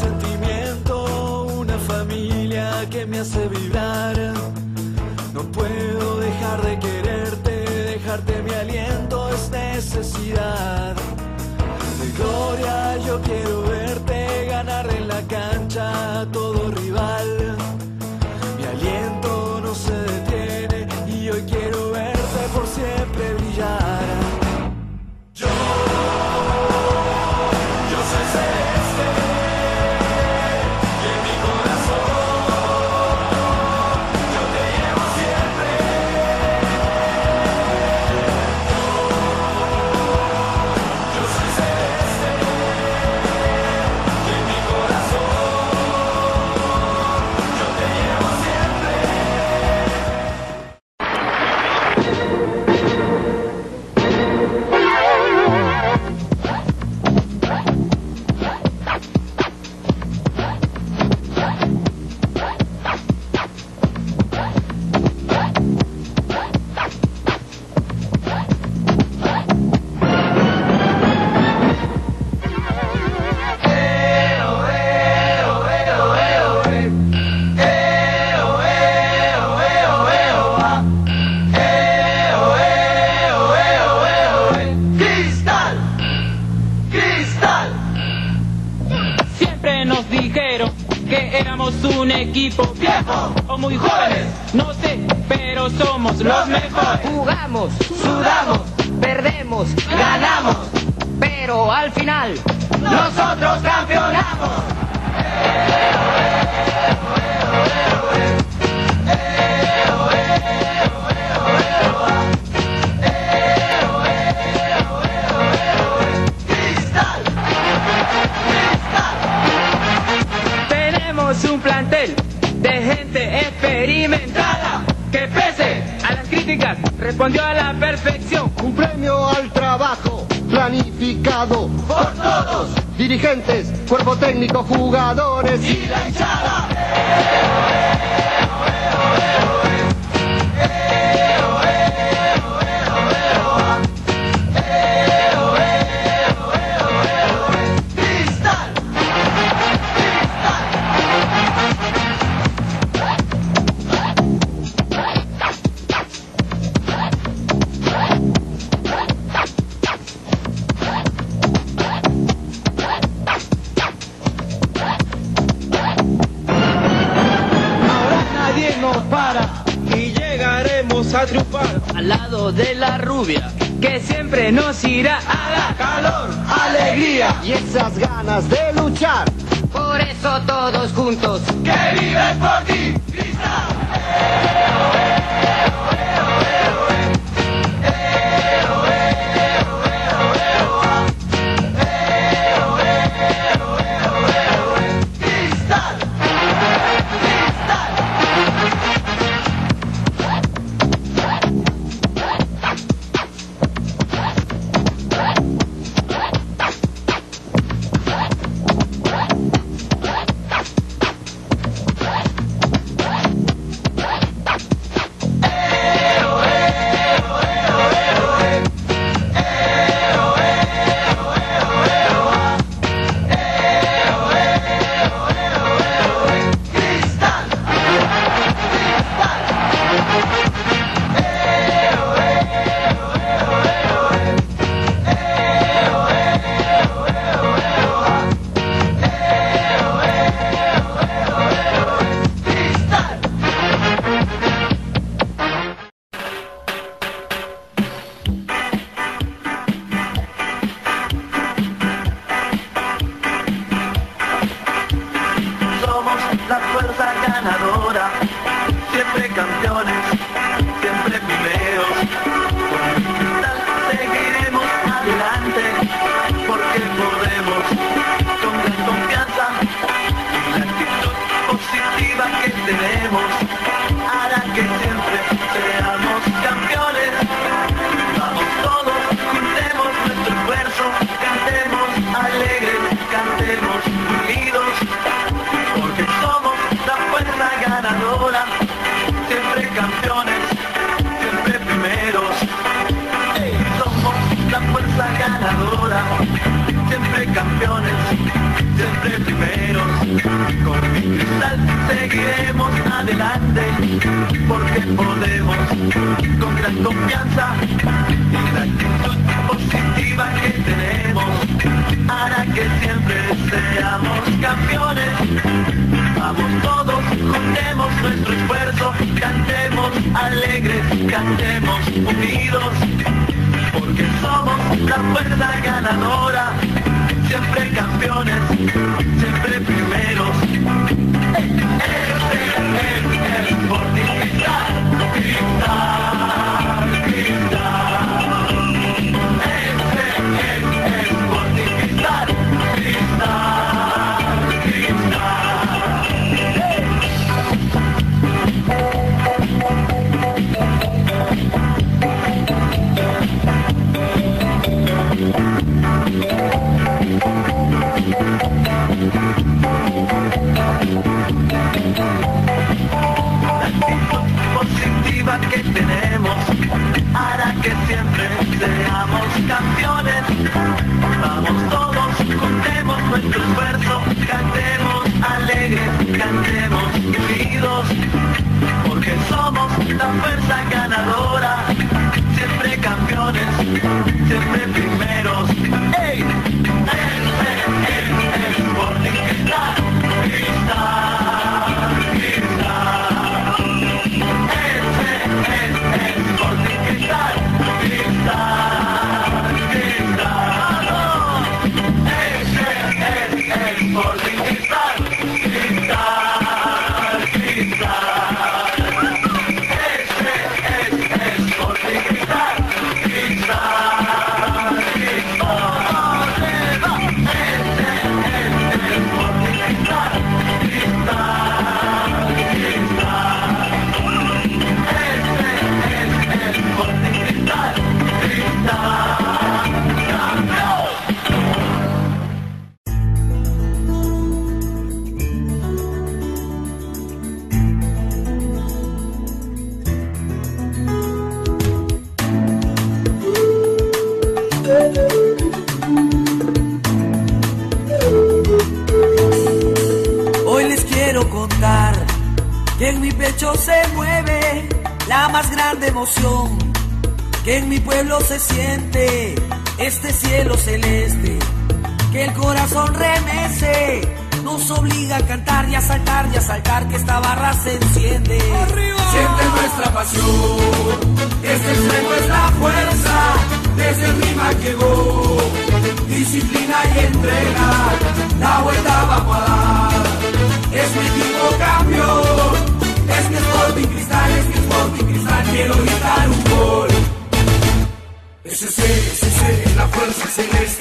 sentimiento, una familia que me hace vibrar. No puedo dejar de quererte, dejarte mi aliento es necesidad. De gloria yo quiero verte, ganar en la cancha todo equipo viejo o muy jóvenes, no sé, pero somos los mejores. Jugamos, sudamos, perdemos, ganamos, pero al final Nosotros campeonamos. Por todos. Dirigentes, cuerpo técnico, jugadores. Y la hinchada. Al lado de la rubia que siempre nos irá a dar calor, alegría, y esas ganas de luchar. Por eso todos juntos que vive por ti, cristal, Con mi cristal seguiremos adelante, porque podemos, con gran confianza y la actitud positiva que tenemos, hará que siempre seamos campeones. Vamos todos, juntemos nuestro esfuerzo, cantemos alegres, cantemos unidos, porque somos la fuerza ganadora siempre campeones, siempre primeros. El Sporting Cristal, Cristal, el Sporting Cristal, Cristal, Vamos pecho se mueve la más grande emoción, que en mi pueblo se siente este cielo celeste, que el corazón remece, nos obliga a cantar y a saltar y a saltar, que esta barra se enciende. Siente nuestra pasión, quiero gritar un gol. SC, SC, la fuerza celeste,